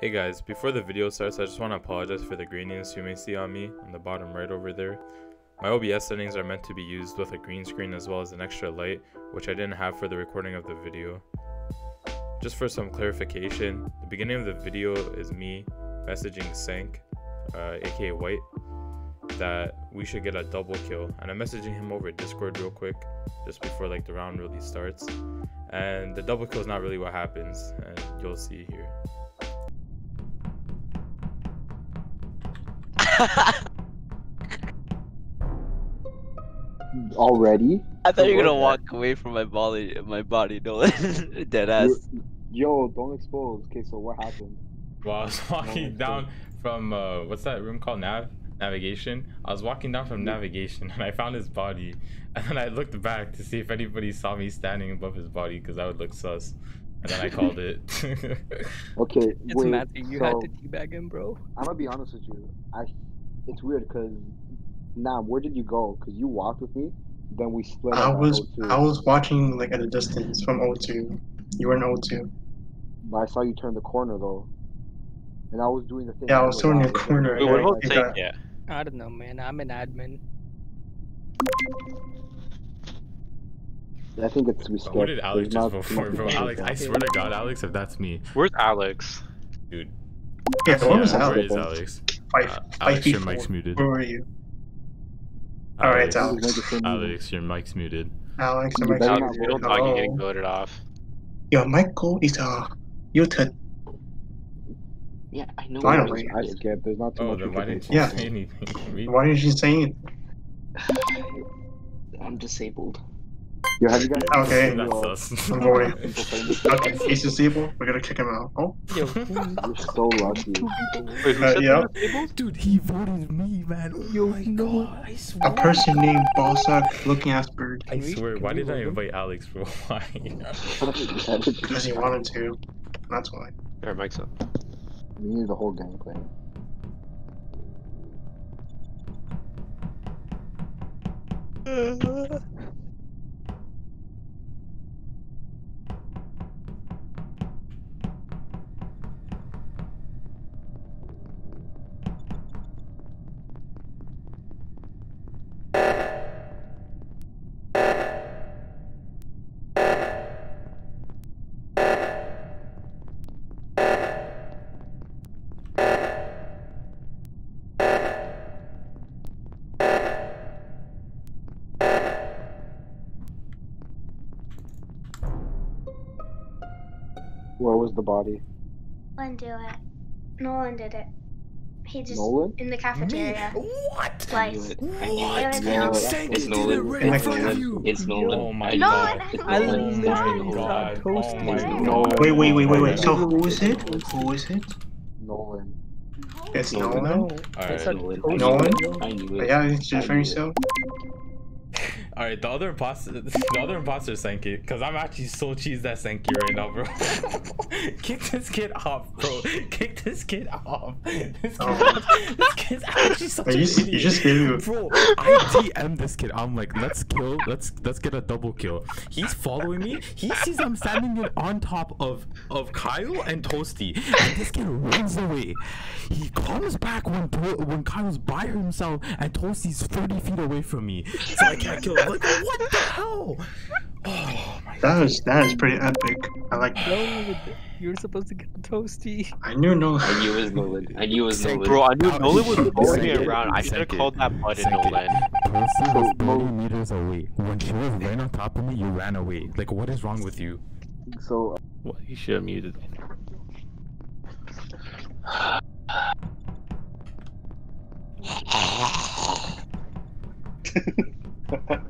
Hey guys, before the video starts, I just want to apologize for the graininess you may see on me on the bottom right over there. My OBS settings are meant to be used with a green screen as well as an extra light, which I didn't have for the recording of the video. Just for some clarification, the beginning of the video is me messaging Sank, uh, aka White, that we should get a double kill. And I'm messaging him over Discord real quick, just before like the round really starts. And the double kill is not really what happens, and you'll see here. Already? I thought you were gonna What? walk away from my body, my body, Nolan. Dead ass. Yo, don't expose. Okay, so what happened? Well, I was walking it's down from uh, what's that room called? Nav navigation. I was walking down from navigation and I found his body, and then I looked back to see if anybody saw me standing above his body because that would look sus. And then I called it. Okay, It's wait. Matthew. You so, had to teabag him, bro. I'm gonna be honest with you. I, it's weird because, Nam, where did you go? Cause you walked with me, then we split. I was O2, I was watching like at a distance from O2. You were in O2. But I saw you turn the corner though, and I was doing the thing. Yeah, I was were turning the corner. Wait, what Yeah, about you Yeah. I don't know, man. I'm an admin. I think it's we skipped. Who did Alex There's just vote for, bro? Alex. I swear to God, Alex, if that's me, Where's Alex? dude. Yeah, where was Alex? Where is Alex? Five, Uh, five Alex, your mic's muted. Where were you? Alright, it's Alex, Alex. Make the same movie. Alex, your mic's muted. Alex, You am I better Alex, not you don't vote. talk, you getting voted off. Yo, Michael is uh muted. Yeah, I know. Finally. I skipped. There's not too Oh, much. then we why can didn't you Yeah. say anything? Why didn't you say it? I'm disabled. Yo, have you guys? Okay. seen, uh, That's sus. I'm going. People famous? Okay, he's disabled. We're gonna kick him out. Oh, Yo, You're so lucky. Wait, Uh, yeah. Dude, he voted me, man. Oh Yo, my no. God, I a swear. person named Bossack looking ass bird I swear, why did I invite Alex, bro? Why? because he wanted to. That's why. Alright, Mike's up. We need the whole gang playing. Where was the body? One do it. Nolan did it. He just Nolan? in the cafeteria. What? Twice. it. I What? it. Yeah, It's did it Nolan. right in It's front of Nolan. you. It's Nolan. Oh my I No, know god. it. It's I Oh literally my got god. Oh my god. Wait, wait, wait, wait, wait. Oh So my who is it? Who is it? Nolan. It's Nolan. Nolan. No. Alright. Nolan. toasted, Nolan? yo. I knew it. yeah, it's I just for knew yourself. Alright, the other imposter, the other imposter sank it, cause I'm actually so cheesed that sank it right now, bro. Kick this kid off, bro. Kick this kid off. This, kid, Oh. this kid's actually such an you, idiot. you just gave you. Bro, I DM this kid. I'm like, let's kill. Let's let's get a double kill. He's following me. He sees I'm standing in on top of of Kyle and Toasty, and this kid runs away. He comes back when when Kyle's by himself and Toasty's 30 feet away from me, so I can't kill him. Like, what the hell? Oh my That is that is pretty epic. I like that. No, you were supposed to get toasty. I knew no. I knew it was Nolan. I knew it was Nolan. Bro, I knew Nolan was Sank following me around. I should have called that button Nolan. Toasty was So, Mo- 30 meters away. When she was right on top of me, you ran away. Like, what is wrong with you? So uh, What? You should have muted.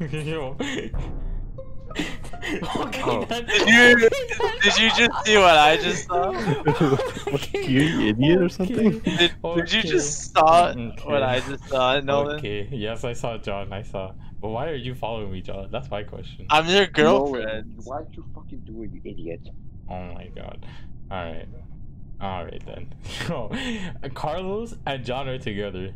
Yo. Okay, Oh. then- Did you did you just see what I just saw? What, you idiot or something? Okay. Did, did you just saw Okay. what I just saw, Nolan? Okay, yes, I saw John. I saw. But why are you following me, John? That's my question. I'm your Nolan, girlfriend. Why'd you fucking do it, you idiot? Oh my god. Alright. Alright then. Yo, Carlos and John are together.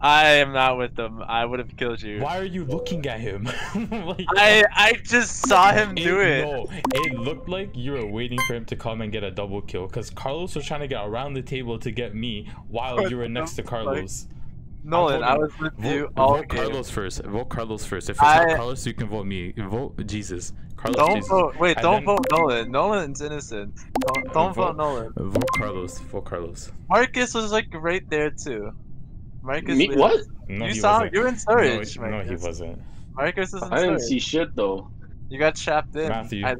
I am not with them. I would have killed you. Why are you looking at him? like, I I just saw him do it. No, it looked like you were waiting for him to come and get a double kill because Carlos was trying to get around the table to get me while What you were next to? Carlos. Nolan, told I was with you Vote, all vote game. Carlos first. Vote Carlos first. If it's I- not Carlos, you can vote me. Vote Jesus. Carlos Don't Jesus. vote. Wait, And don't then- vote Nolan. Nolan's innocent. Don't, don't vote- vote Nolan. Vote Carlos. Vote Carlos. Marcus was like right there too. Marcus. Me? What? No, you he saw wasn't. you were in storage. no, he wasn't. Marcus is in I didn't see shit though. You got trapped in. Matthew. I,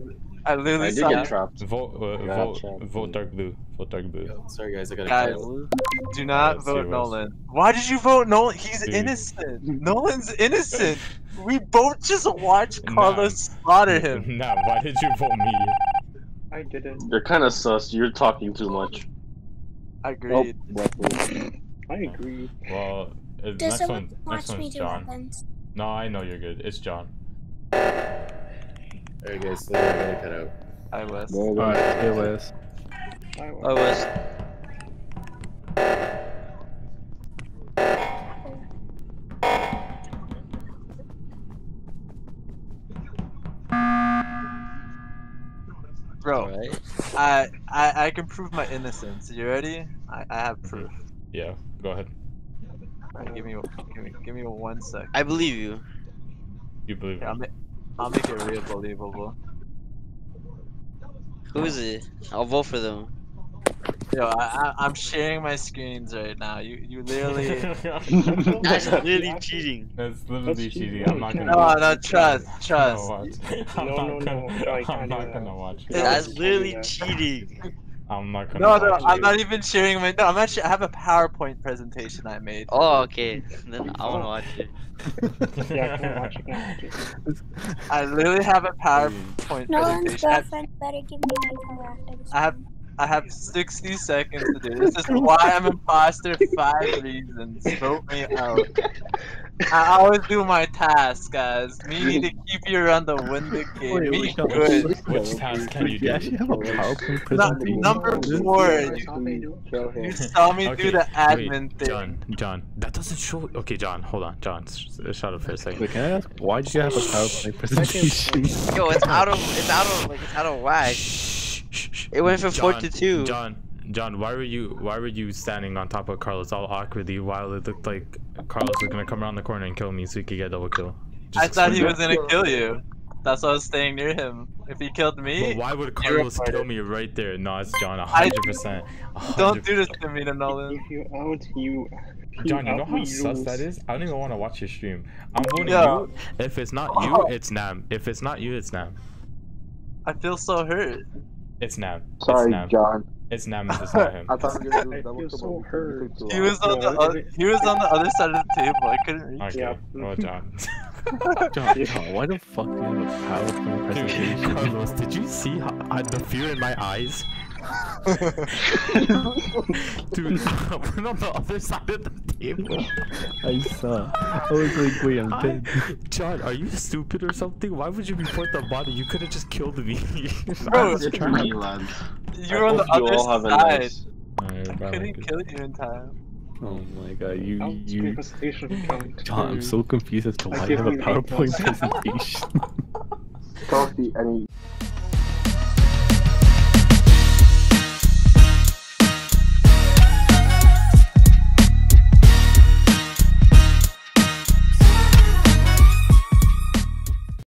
I literally I did saw get trapped. Vote. Uh, Yeah, vote. check. Vote dark blue. Vote dark blue. Sorry guys, I gotta Guys, go. do not Alright, vote. Nolan. Why did you vote Nolan? He's Dude. innocent. Nolan's innocent. We both just watched Nah. Carlos slaughter him. Nah, why did you vote me? I did it. You're kind of sus. You're talking too much. I agreed. I agree. Well, uh, Does next someone one. watch Next me one's do John. weapons? No, I know you're good. It's John. Alright guys, so I gotta cut out. I was. Alright, stay with. I I was. Bro, Alright. I, I I can prove my innocence. You ready? I, I have proof. Yeah, go ahead. Alright, give me give me give me one sec. I believe you. You believe I'll me. make I'll make it real believable. Who is it? I'll vote for them. Yo, I, I I'm sharing my screens right now. You you literally. That's literally cheating. That's literally That's cheating. I'm not gonna. No, watch no, trust, trust. I'm No, not no, gonna, no, no, I I'm can't do not that. gonna watch That's literally cheating. I'm not gonna. No, no, watch I'm it. not even sharing my. No, I'm actually. I have a PowerPoint presentation I made. Oh, okay. Then I wanna oh. watch it. Yeah, come on, watch it, watch it. I literally have a PowerPoint Nolan's presentation. I, girlfriend better give me my color after this. I have one. I have 60 seconds to do this. This is why I'm imposter. Five reasons. Vote me out. I always do my task, guys. Me need to keep you around the window the game. Wait, Me wait, good. Which task can you You actually have a PowerPoint Nu- presentation? number four. You, how they do it. Kill you saw me Okay, do the admin wait, thing. John, John, that doesn't show. Okay, John, hold on, John, sh- sh- shut up for a second. Wait, can I ask why did you have a PowerPoint presentation? Yo, it's out of it's out of like it's out of whack. It went from four John, to two. John, John, why were you why were you standing on top of Carlos all awkwardly while it looked like Carlos was gonna come around the corner and kill me so he could get double kill? Just I thought he was gonna kill you. That's why I was staying near him. If he killed me, But why would Carlos kill me right there? No, it's John, a I- hundred percent. don't do this to me, to Nolan. If you out, you. John, you know how we sus lose. that is? I don't even want to watch your stream. I'm voting Yeah. you. If it's not you, it's Nam. If it's not you, it's Nam. I feel so hurt. It's Nam. Sorry, it's Nam. John. It's Nam if it's not him. I thought we were gonna double so hurt. He was on the other, he was on the other side of the table. I couldn't reach. Okay. Yeah. Well, John. John, John, why the fuck do you have a PowerPoint Dude, presentation? Carlos, did you see how, uh, the fear in my eyes? Dude, we're on the other side of the table. I saw. I oh, was like, wait, I'm I- dead. John, are you stupid or something? Why would you report the body? You could have just killed me. Bro, You're trying to lads. you were on the I you other have side. nice- Alright, I couldn't good. kill you in time. Oh my god, you you. John, I'm so confused as to I why you have a PowerPoint presentation. Toasty, I mean,